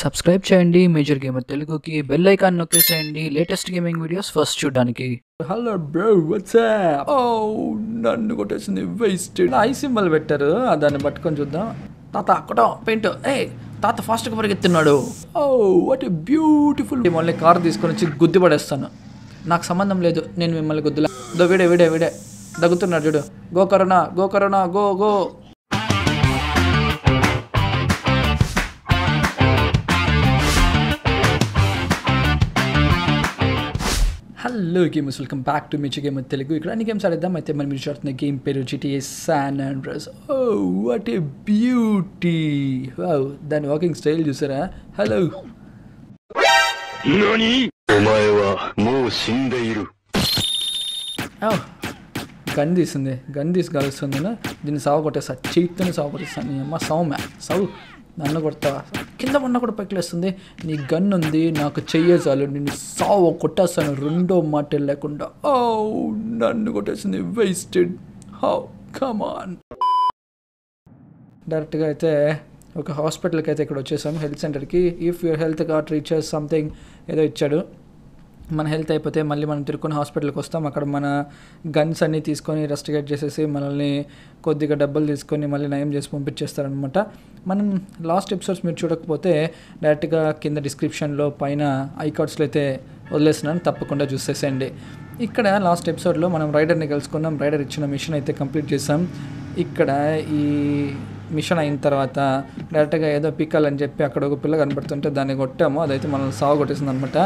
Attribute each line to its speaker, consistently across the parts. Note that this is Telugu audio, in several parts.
Speaker 1: సబ్స్క్రైబ్ చేయండి మేజర్ గేమర్ తెలుగుకి బెల్ ఐకాన్ నొక్కేసేయండి లేటెస్ట్ గేమింగ్ వీడియోస్ ఫస్ట్ చూడడానికి.
Speaker 2: హలో బ్రో వాట్సాప్ ఓ నన్ను కొట్టేసింది వేస్టెడ్ ఐ సింబల్ పెట్టారు దాన్ని పట్టుకొని చూద్దాం. తాత అక్కడ పెయింట్ ఏ తాత ఫాస్ట్గా పరిగెత్తున్నాడు. ఓ వాట్ బ్యూటిఫుల్ మిమ్మల్ని కార్ తీసుకొని వచ్చి గుద్ది పడేస్తాను. నాకు సంబంధం లేదు నేను మిమ్మల్ని గుద్దులా. దో వీడే వీడే వీడే. దగ్గుతున్నాడు చూడు. Go corona go corona go go. Hello gamers welcome back to Mitch game Telugu ఇక్కడ అన్ని గేమ్స్ ఆడేద్దాం అయితే మనం మీరు చూస్తున్న గేమ్ పేరు GTA San Andreas oh what a beauty దాని వాకింగ్ స్టైల్ చూసారా హలో గన్ తీసింది గన్ తీసుకొస్తుంది దీన్ని సావ కొట్టేస్తా చీట్తో సావ కొట్టేస్తాను అమ్మ సావు మ్యా సావు నన్ను కొడతావా కింద ఉన్న కూడా పైకిలేస్తుంది నీ గన్ ఉంది నాకు చెయ్యే చాలు. నిన్ను సావు కొట్టేస్తాను. రెండో మాట లేకుండా. ఓ నన్ను కొట్టేసింది వేస్టెడ్ హౌ కమాన్ డైరెక్ట్గా అయితే ఒక హాస్పిటల్కి అయితే ఇక్కడ వచ్చేసాము. హెల్త్ సెంటర్కి. If your health card reaches something ఏదో ఇచ్చాడు. మన హెల్త్ అయిపోతే మళ్ళీ మనం తిరుక్కుని హాస్పిటల్కి వస్తాం. అక్కడ మన గన్స్ అన్నీ తీసుకొని రెస్టిగేట్ చేసేసి మనల్ని కొద్దిగా డబ్బులు తీసుకొని మళ్ళీ నయం చేసి పంపించేస్తారనమాట మనం లాస్ట్ ఎపిసోడ్స్ మీరు చూడకపోతే డైరెక్ట్గా కింద డిస్క్రిప్షన్లో పైన ఐకార్డ్స్లో అయితే వదిలేస్తున్నాను. తప్పకుండా చూసేసేయండి. ఇక్కడ లాస్ట్ ఎపిసోడ్లో మనం రైడర్ని కలుసుకున్నాం. రైడర్ ఇచ్చిన మిషన్ అయితే కంప్లీట్ చేసాం ఇక్కడ ఈ మిషన్ అయిన తర్వాత డైరెక్ట్గా ఏదో పిక్కాలని చెప్పి అక్కడ ఒక పిల్ల కనబడుతుంటే దాన్ని కొట్టాము. అదైతే మనం సాగు కొట్టేసింది అనమాట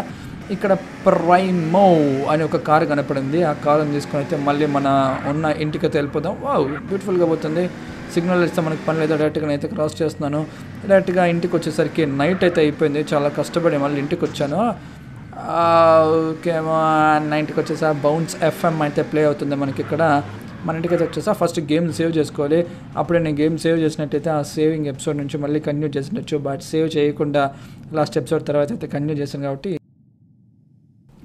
Speaker 2: ఇక్కడ ప్రైమో అని ఒక కారు కనపడింది. ఆ కారుని తీసుకొని అయితే మళ్ళీ మన ఉన్న ఇంటికి అయితే వెళ్ళిపోదాం. వావ్ బ్యూటిఫుల్గా పోతుంది. సిగ్నల్ ఇస్తే మనకి పని లేదు? డైరెక్ట్గా అయితే క్రాస్ చేస్తున్నాను. డైరెక్ట్గా ఇంటికి వచ్చేసరికి నైట్ అయితే అయిపోయింది. చాలా కష్టపడి మళ్ళీ ఇంటికి వచ్చాను. ఓకే మా ఇంటికి వచ్చేసా బౌన్స్ ఎఫ్ఎం అయితే ప్లే అవుతుంది మనకి ఇక్కడ. మన ఇంటికి అయితే వచ్చేసా ఫస్ట్ గేమ్ సేవ్ చేసుకోవాలి. అప్పుడే నేను గేమ్ సేవ్ చేసినట్టయితే ఆ సేవింగ్ ఎపిసోడ్ నుంచి మళ్ళీ కంటిన్యూ చేసినట్టు బట్ సేవ్ చేయకుండా లాస్ట్ ఎపిసోడ్ తర్వాత అయితే కంటిన్యూ చేశాను కాబట్టి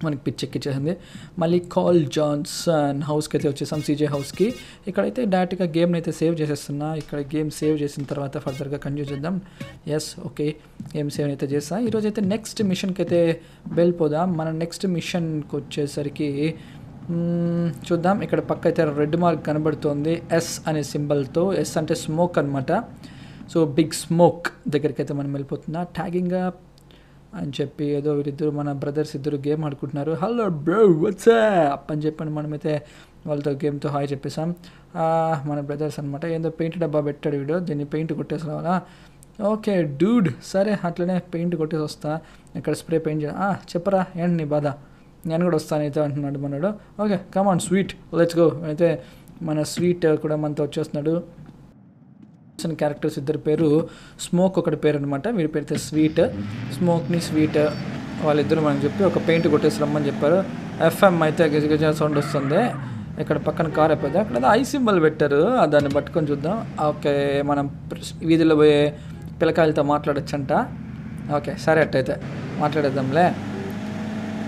Speaker 2: మనకి పిచ్చెక్కిచ్చేసింది మళ్ళీ కాల్ జాన్సన్ హౌస్కి అయితే వచ్చేసాం సీజే హౌస్కి ఇక్కడైతే డైరెక్ట్గా గేమ్ని అయితే సేవ్ చేసేస్తున్నా. ఇక్కడ గేమ్ సేవ్ చేసిన తర్వాత ఫర్దర్గా కంటిన్యూ చేద్దాం. ఎస్ ఓకే గేమ్ సేవ్ అయితే చేస్తా. ఈరోజు అయితే నెక్స్ట్ మిషన్కి అయితే వెళ్ళిపోదాం. మన నెక్స్ట్ మిషన్కి వచ్చేసరికి చూద్దాం. ఇక్కడ పక్క అయితే రెడ్ మార్క్ కనబడుతోంది. ఎస్ అనే సింబల్తో ఎస్ అంటే స్మోక్ అనమాట సో బిగ్ స్మోక్ దగ్గరికి అయితే మనం వెళ్ళిపోతున్నా. ట్యాగింగ్ అని చెప్పి ఏదో వీరిద్దరు మన బ్రదర్స్ ఇద్దరు గేమ్ ఆడుకుంటున్నారు. హలో బ్రో వాట్సాప్ అని చెప్పని మనమైతే వాళ్ళతో గేమ్తో హాయ్ చెప్పేసాం మన బ్రదర్స్ అనమాట ఏందో పెయింట్ డబ్బా పెట్టాడు వీడు దీన్ని పెయింట్ కొట్టేసి రావాలా ఓకే డూడ్ సరే అట్లనే పెయింట్ కొట్టేసి వస్తా. ఇక్కడ స్ప్రే పెయింట్ చే- ఆ, చెప్పరా ఏంటి నీ బాధ? నేను కూడా వస్తాను అయితే అంటున్నాడు మనడు. Okay come on Sweet let's go అయితే మన స్వీట్ కూడా మనతో వచ్చేస్తున్నాడు. వచ్చిన క్యారెక్టర్స్ ఇద్దరు పేరు స్మోక్ ఒకటి పేరు అనమాట వీడి పేరు స్వీట్ స్మోక్ని స్వీట్ వాళ్ళిద్దరు మనం చెప్పి ఒక పెయింట్ కొట్టేసి రమ్మని చెప్పారు. ఎఫ్ఎం అయితే గజగజ సౌండ్ వస్తుంది. ఇక్కడ పక్కన కార్ అయిపోయింది. అక్కడ ఐ సింబల్ పెట్టారు. దాన్ని పట్టుకొని చూద్దాం. ఓకే మనం వీధిలో పోయే పిల్లకాయలతో మాట్లాడచ్చంట. ఓకే సరే అట్టయితే. మాట్లాడేద్దాంలే.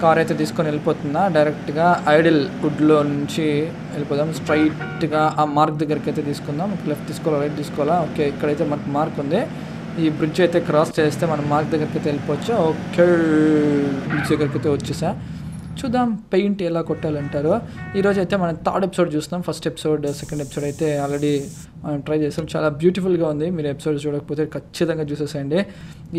Speaker 2: కార్ అయితే తీసుకొని వెళ్ళిపోతుందా డైరెక్ట్గా ఐడిల్ గుడ్లో నుంచి వెళ్ళిపోదాం. స్ట్రైట్గా ఆ మార్క్ దగ్గరికి అయితే తీసుకుందాం. లెఫ్ట్ తీసుకోవాలా రైట్ తీసుకోవాలా? ఓకే ఇక్కడైతే మనకు మార్క్ ఉంది. ఈ బ్రిడ్జ్ అయితే క్రాస్ చేస్తే మనం మార్క్ దగ్గరికి అయితే వెళ్ళిపోవచ్చు. ఓకే బ్రిడ్జ్ దగ్గరికి అయితే వచ్చేసా. చూద్దాం పెయింట్ ఎలా కొట్టాలంటారు. ఈరోజు అయితే మనం థర్డ్ ఎపిసోడ్ చూస్తాం ఫస్ట్ ఎపిసోడ్ సెకండ్ ఎపిసోడ్ అయితే ఆల్రెడీ మనం ట్రై చేస్తాం చాలా బ్యూటిఫుల్గా ఉంది. మీరు ఎపిసోడ్ చూడకపోతే ఖచ్చితంగా చూసేసేయండి.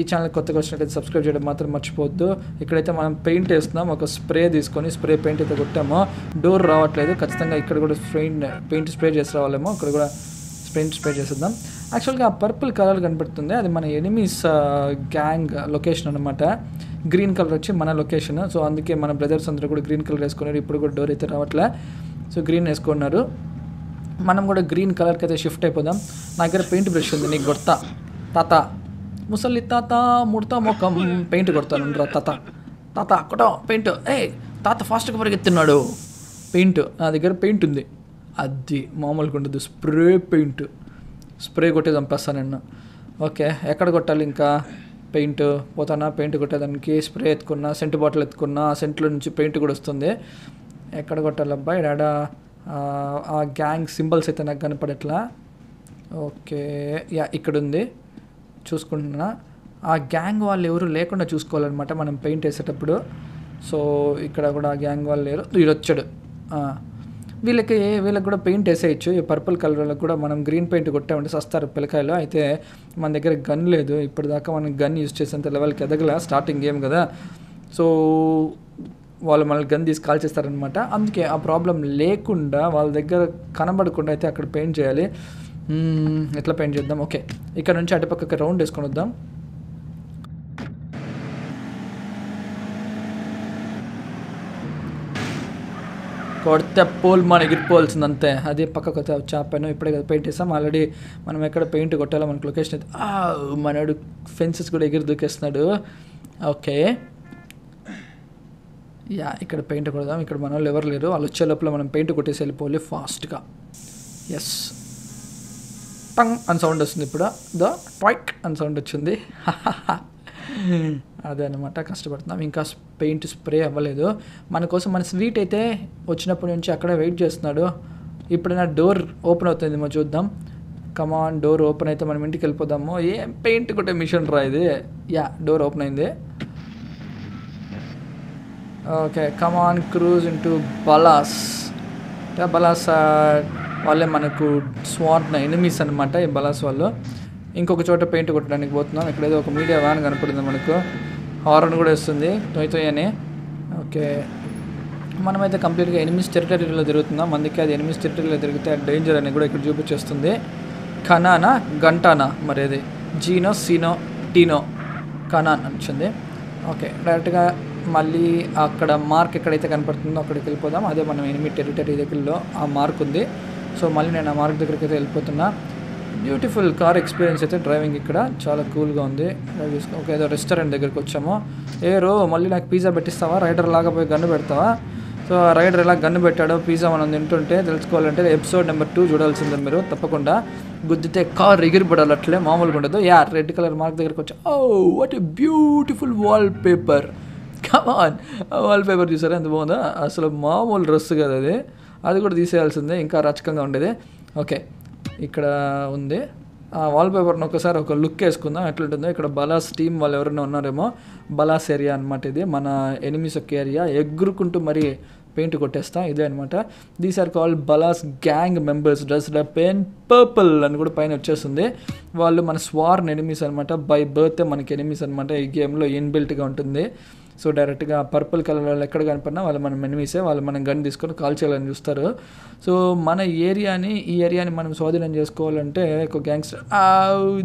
Speaker 2: ఈ ఛానల్ కొత్తగా వచ్చినట్టయితే సబ్స్క్రైబ్ చేయడం మాత్రం మర్చిపోవద్దు. ఇక్కడైతే మనం పెయింట్ వేస్తున్నాం. ఒక స్ప్రే తీసుకొని స్ప్రే పెయింట్ అయితే కొట్టామో. డోర్ రావట్లేదు. ఖచ్చితంగా ఇక్కడ కూడా పెయింట్ పెయింట్ స్ప్రే చేసి రావాలేమో. ఇక్కడ కూడా పెయింట్ స్ప్రే చేసేద్దాం. యాక్చువల్గా ఆ పర్పుల్ కలర్ కనబడుతుంది అది మన ఎనిమీస్ గ్యాంగ్ లొకేషన్ అనమాట గ్రీన్ కలర్ వచ్చి మన లొకేషన్ సో అందుకే మన బ్రదర్స్ అందరూ కూడా గ్రీన్ కలర్ వేసుకున్నారు. ఇప్పుడు కూడా డోర్ అయితే రావట్లే. సో గ్రీన్ వేసుకున్నారు. మనం కూడా గ్రీన్ కలర్కి అయితే షిఫ్ట్ అయిపోదాం. నా దగ్గర పెయింట్ బ్రష్ ఉంది. నీకు కొడతా. తాత. ముసలి తాత ముడతా ముఖం. పెయింట్ కొడతాను. రా తాత. తాత అక్కడ పెయింట్ ఏ తాత ఫాస్ట్గా పరిగెత్తున్నాడు. పెయింట్ నా దగ్గర పెయింట్ ఉంది. అది మామూలుగా ఉండదు. స్ప్రే పెయింట్ స్ప్రే కొట్టి చంపేస్తాను నిన్ను. ఓకే ఎక్కడ కొట్టాలి ఇంకా? పెయింట్ పోతానా? పెయింట్ కొట్టేదానికి స్ప్రే ఎత్తుకున్నా సెంట్ బాటిల్ ఎత్తుకున్నా ఆ సెంట్లో నుంచి పెయింట్ కూడా వస్తుంది. ఎక్కడ కొట్టాలి అబ్బాయి డాడ ఆ గ్యాంగ్ సింబల్స్ అయితే నాకు కనపడట్లా. ఓకే యా ఇక్కడ ఉంది చూసుకుంటున్నా. ఆ గ్యాంగ్ వాళ్ళు ఎవరు లేకుండా చూసుకోవాలన్నమాట మనం పెయింట్ వేసేటప్పుడు. సో ఇక్కడ కూడా ఆ గ్యాంగ్ వాళ్ళు లేరు. వీడు వీళ్ళకి వీళ్ళకి కూడా పెయింట్ వేసేయచ్చు. ఈ పర్పుల్ కలర్లో కూడా మనం గ్రీన్ పెయింట్ కొట్టామంటే సస్తారు పిల్లకాయలు అయితే మన దగ్గర గన్ లేదు. ఇప్పటిదాకా మనం గన్ యూజ్ చేసేంత లెవెల్కి ఎదగల. స్టార్టింగ్ గేమ్ కదా. సో వాళ్ళు మనల్ని గన్ తీసి కాల్ చేస్తారనమాట అందుకే ఆ ప్రాబ్లం లేకుండా వాళ్ళ దగ్గర కనబడకుండా అయితే అక్కడ పెయింట్ చేయాలి. ఎట్లా పెయింట్ చేద్దాం? ఓకే. ఇక్కడ నుంచి అటుపక్కకి రౌండ్ వేసుకొని వద్దాం. కొడితే పోల్ మన ఎగిరిపోవాల్సింది అంతే అది పక్కకు వస్తే చాపాను ఇప్పుడే కదా పెయింట్ వేసాం ఆల్రెడీ మనం ఎక్కడ పెయింట్ కొట్టాలో మనకు లొకేషన్ అయితే మనడు ఫెన్సెస్ కూడా ఎగిరి దూకేస్తున్నాడు. ఓకే. యా ఇక్కడ పెయింట్ కొడదాం. ఇక్కడ మన వాళ్ళు ఎవరు లేరు. వాళ్ళు వచ్చే లోపల మనం పెయింట్ కొట్టేసి వెళ్ళిపోవాలి ఫాస్ట్గా. ఎస్ టంగ్ అని సౌండ్ వస్తుంది ఇప్పుడు. ద ట్వైక్ అని సౌండ్ వచ్చింది. అదే అనమాట కష్టపడుతున్నాం. ఇంకా పెయింట్ స్ప్రే అవ్వలేదు. మన కోసం మన స్వీట్ అయితే వచ్చినప్పటి నుంచి అక్కడే వెయిట్ చేస్తున్నాడు. ఇప్పుడైనా డోర్ ఓపెన్ అవుతుంది మనం చూద్దాం కమాన్ డోర్ ఓపెన్ అయితే మనం ఇంటికి వెళ్ళిపోదాము. ఏం పెయింట్ కొట్టే మిషన్ రా ఇది? యా డోర్ ఓపెన్ అయింది. Okay come on cruise into Ballas Ballas వాళ్ళే మనకు స్వాట్ ఎనిమీస్ అనమాట ఈ బలాస్ వాళ్ళు. ఇంకొక చోట పెయింట్ కొట్టడానికి పోతున్నాం. ఇక్కడేదో ఒక మీడియా వ్యాన్ కనపడింది మనకు. హారన్ కూడా వస్తుంది. తొయ్యి అని. ఓకే. మనమైతే కంప్లీట్గా ఎనిమిస్ టెరిటరీలో తిరుగుతున్నాం. అందుకే అది ఎనిమిస్ టెరిటరీలో తిరిగితే డేంజర్ అని కూడా ఇక్కడ చూపించేస్తుంది. కనానా గంటానా మరి అది. జీనో సీనో టీనో. కనాన్ అని వచ్చింది ఓకే. డైరెక్ట్గా మళ్ళీ అక్కడ మార్క్ ఎక్కడైతే కనపడుతుందో అక్కడికి వెళ్ళిపోదాం. అదే మనం ఎనిమిది టెరిటరీ దగ్గరలో ఆ మార్క్ ఉంది. సో మళ్ళీ నేను ఆ మార్క్ దగ్గరికి అయితే వెళ్ళిపోతున్నా. బ్యూటిఫుల్ కార్ ఎక్స్పీరియన్స్ అయితే డ్రైవింగ్ ఇక్కడ. చాలా కూల్గా ఉంది. డ్రైవ్ చేసుకో ఒక ఏదో రెస్టారెంట్ దగ్గరికి వచ్చాము. ఏ రో మళ్ళీ నాకు పిజ్జా పెట్టిస్తావా? రైడర్ లాగా పోయి గన్ను పెడతావా? సో ఆ రైడర్ ఎలా గన్ను పెట్టాడో పిజ్జా మనం తింటుంటే తెలుసుకోవాలంటే ఎపిసోడ్ నెంబర్ టూ చూడాల్సిందే మీరు. తప్పకుండా గుద్దితే కార్ ఎగిరిపడాలి అట్లే మామూలుగా ఉండదు. యా రెడ్ కలర్ మార్క్ దగ్గరికి వచ్చా ఓ what a beautiful wallpaper come on wallpaper చూసారా? ఎంత బాగుందా. అసలు మామూలు డ్రెస్ కదా అది. అది కూడా తీసేయాల్సిందే. ఇంకా రచకంగా ఉండేది. ఓకే. ఇక్కడ ఉంది. ఆ వాల్ పేపర్ని ఒకసారి ఒక లుక్ వేసుకుందాం. ఎట్లుంటుందో ఇక్కడ బలాస్ టీమ్ వాళ్ళు ఎవరైనా ఉన్నారేమో బలాస్ ఏరియా అనమాట ఇది. మన ఎనిమిస్ ఒక ఏరియా ఎగురుకుంటూ మరి పెయింట్ కొట్టేస్తాం. ఇదే అనమాట these are call Ballas gang members dress up in purple అని కూడా పైన వచ్చేస్తుంది. వాళ్ళు మన స్వార్న్ ఎనిమీస్ అనమాట బై బర్త్ మనకి ఎనిమీస్ అనమాట ఈ గేమ్లో ఇన్బిల్ట్గా ఉంటుంది. సో డైరెక్ట్గా పర్పుల్ కలర్ వాళ్ళు ఎక్కడ కనపడినా వాళ్ళు మనం ఎనిమిసే వాళ్ళు మనం గన్ తీసుకొని కాల్ చేయాలని చూస్తారు. సో మన ఏరియాని ఈ ఏరియాని మనం స్వాధీనం చేసుకోవాలంటే ఒక గ్యాంగ్స్టర్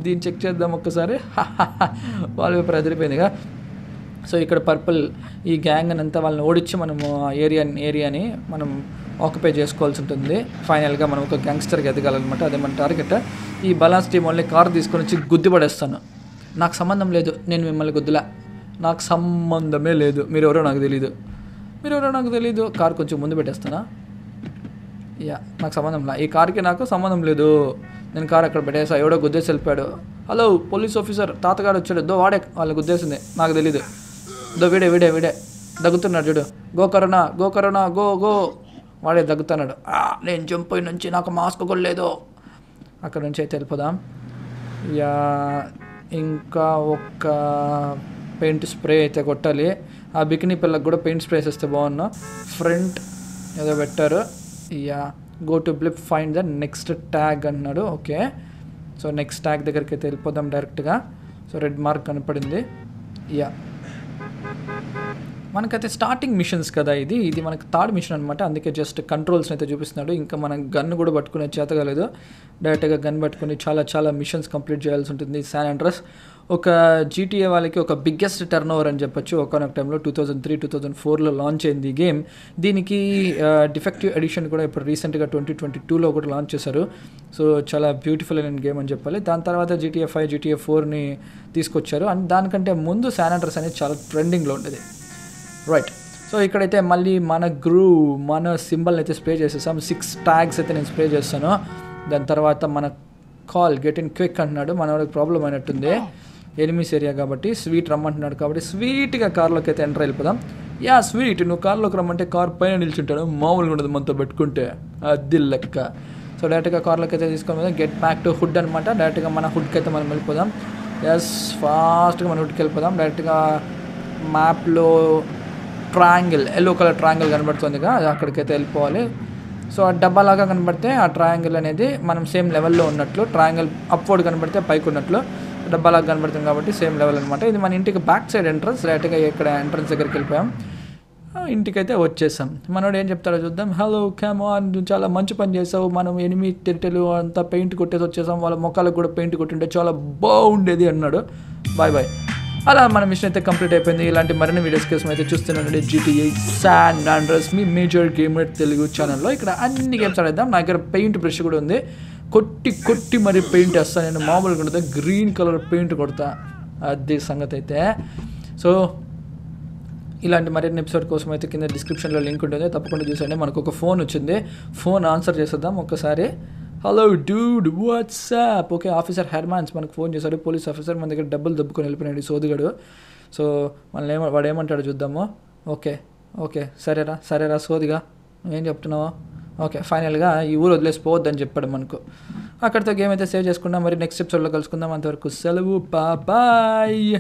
Speaker 2: దీన్ని చెక్ చేద్దాం ఒక్కసారి. వాళ్ళు పేపర్ ఎదిరిపోయిందిగా సో ఇక్కడ పర్పుల్ ఈ గ్యాంగ్ అంతా వాళ్ళని ఓడించి మనము ఆ ఏరియా ఏరియాని మనం ఆక్యుపై చేసుకోవాల్సి ఉంటుంది. ఫైనల్గా మనం ఒక గ్యాంగ్స్టర్కి ఎదగాలన్నమాట అదే మన టార్గెట్. ఈ బలాన్స్ టీం వాళ్ళని కార్ తీసుకొని వచ్చి గుద్ది పడేస్తాను నాకు సంబంధం లేదు నేను మిమ్మల్ని గుద్దులా. నాకు సంబంధమే లేదు. మీరు ఎవరో నాకు తెలీదు. మీరు ఎవరో నాకు తెలీదు. కార్ కొంచెం ముందు పెట్టేస్తానా యా నాకు సంబంధం లే. ఈ కార్కి నాకు సంబంధం లేదు. నేను కార్ అక్కడ పెట్టేసా. ఎవడో గుద్దేసి వెళ్ళిపోయాడు. హలో పోలీస్ ఆఫీసర్ తాతగారు వచ్చాడు. దో వాడే వాళ్ళని గుద్దేసింది. నాకు తెలీదు. దో వీడే వీడే వీడే. దగ్గుతున్నాడు చూడు. Go corona go corona go go. వాడే దగ్గుతున్నాడు. నేను నేను చంపోయి నుంచి నాకు మాస్క్ కూడా లేదు. అక్కడ నుంచి అయితే వెళ్ళిపోదాం. యా ఇంకా ఒక్క పెయింట్ స్ప్రే అయితే కొట్టాలి. ఆ బికినీ పిల్లకి కూడా పెయింట్ స్ప్రే చేస్తే బాగున్నా. ఫ్రంట్ ఏదో పెట్టారు. Yeah go to blip find the next tag అన్నాడు. ఓకే. సో నెక్స్ట్ ట్యాగ్ దగ్గరికి అయితే వెళ్ళిపోదాం డైరెక్ట్గా. సో రెడ్ మార్క్ కనపడింది. యా. మనకైతే స్టార్టింగ్ మిషన్స్ కదా ఇది. ఇది మనకు థర్డ్ మిషన్ అనమాట అందుకే జస్ట్ కంట్రోల్స్ అయితే చూపిస్తున్నాడు. ఇంకా మనం గన్ కూడా పట్టుకునే చేత కాలేదు. డైరెక్ట్గా గన్ పట్టుకుని చాలా చాలా మిషన్స్ కంప్లీట్ చేయాల్సి ఉంటుంది. శాన్ అండ్రస్ ఒక జీటీఏ వాళ్ళకి ఒక బిగ్గెస్ట్ టర్న్ ఓవర్ అని చెప్పొచ్చు. ఒకనొక టైంలో two thousand three two thousand ఫోర్లో లాంచ్ అయింది ఈ గేమ్ దీనికి డిఫెక్టివ్ ఎడిషన్ కూడా ఇప్పుడు రీసెంట్గా ట్వంటీ ట్వంటీ టూలో కూడా లాంచ్ చేశారు. సో చాలా బ్యూటిఫుల్ అయిన గేమ్ అని చెప్పాలి. దాని తర్వాత జీటీఏ ఫైవ్ జీటీఏ ఫోర్ని తీసుకొచ్చారు. అండ్ దానికంటే ముందు శాన్ అనేది చాలా ట్రెండింగ్లో ఉండేది. రైట్ సో ఇక్కడైతే మళ్ళీ మన గ్రూ మన సింబల్ అయితే స్ప్రే చేసేసాం. సిక్స్ ట్యాగ్స్ అయితే నేను స్ప్రే చేస్తాను. దాని తర్వాత మన కాల్ గెట్ ఇన్ క్విక్ అంటున్నాడు. మన వాళ్ళకి ప్రాబ్లం అయినట్టుంది. ఎనిమిస్ ఏరియా కాబట్టి స్వీట్ రమ్మంటున్నాడు కాబట్టి స్వీట్గా కార్లోకి అయితే ఎంటర్ వెళ్ళిపోదాం యా స్వీట్ నువ్వు కార్లోకి రమ్మంటే కార్ పైన నిల్చుంటాడు మామూలుగా ఉండదు మనతో పెట్టుకుంటే. అది లెక్క. సో డైరెక్ట్గా కార్లోకి అయితే తీసుకొని పోదాం. గెట్ బ్యాక్ టు హుడ్ అనమాట డైరెక్ట్గా మన హుడ్కి అయితే మనం వెళ్ళిపోదాం. ఎస్ ఫాస్ట్గా మనం హుడ్కి వెళ్ళిపోదాం. డైరెక్ట్గా మ్యాప్లో ట్రయాంగిల్ ఎల్లో కలర్ ట్రయాంగిల్ కనబడుతుందిగా అది అక్కడికైతే వెళ్ళిపోవాలి. సో ఆ డబ్బా లాగా కనబడితే ఆ ట్రయాంగిల్ అనేది మనం సేమ్ లెవెల్లో ఉన్నట్లు ట్రయాంగిల్ అప్వర్డ్ కనబడితే పైకి ఉన్నట్లు. డబ్బా లాగా కనబడుతుంది కాబట్టి సేమ్ లెవెల్ అనమాట ఇది మన ఇంటికి బ్యాక్ సైడ్ ఎంట్రన్స్ డైరెక్ట్గా ఇక్కడ ఎంట్రన్స్ దగ్గరికి వెళ్ళిపోయాం. ఇంటికైతే వచ్చేసాం. మనోడు ఏం చెప్తాడో చూద్దాం. హలో ఆన్ అని చాలా మంచి పని చేసావు. మనం ఎనిమిది తిరిటలు అంతా పెయింట్ కొట్టేసి వచ్చేసాం. వాళ్ళ మొక్కలకు కూడా పెయింట్ కొట్టింటే చాలా బాగుండేది అన్నాడు. Bye bye. అలా మన మిషన్ అయితే కంప్లీట్ అయిపోయింది. ఇలాంటి మరిన్ని వీడియోస్ కోసం అయితే చూస్తున్నానండి జీటీఏ శాన్ ఆండ్రస్ మీ మేజర్ గేమర్ తెలుగు ఛానల్లో ఇక్కడ అన్ని గేమ్స్ ఆడేద్దాం. నా దగ్గర పెయింట్ బ్రష్ కూడా ఉంది. కొట్టి కొట్టి మరి పెయింట్ వేస్తాను నేను మామూలుగా కొడతా గ్రీన్ కలర్ పెయింట్ కొడతా. అది సంగతి అయితే సో ఇలాంటి మరిన్ని ఎపిసోడ్ కోసం అయితే కింద డిస్క్రిప్షన్లో లింక్ ఉంటుంది. తప్పకుండా చూసండి మనకు ఒక ఫోన్ వచ్చింది. ఫోన్ ఆన్సర్ చేసేద్దాం ఒక్కసారి. Hello dude what's up okay officer Hermans మనకు ఫోన్ చేశాడు. పోలీస్ ఆఫీసర్ మన దగ్గర డబ్బులు దబ్బుకొని వెళ్ళిపోయినాడు ఈ సోదిగాడు. సో మనల్ని ఏమ వాడు ఏమంటాడు చూద్దాము. ఓకే ఓకే సరేరా సరేరా సోదిగా. ఏం చెప్తున్నావా? ఓకే ఫైనల్గా ఈ ఊరు వదిలేసిపోవద్దని చెప్పాడు మనకు. అక్కడితో గేమ్ అయితే సేవ్ చేసుకున్నాం మరి నెక్స్ట్ ఎపిసోడ్లో కలుసుకుందాం. అంతవరకు సెలవు బాయ్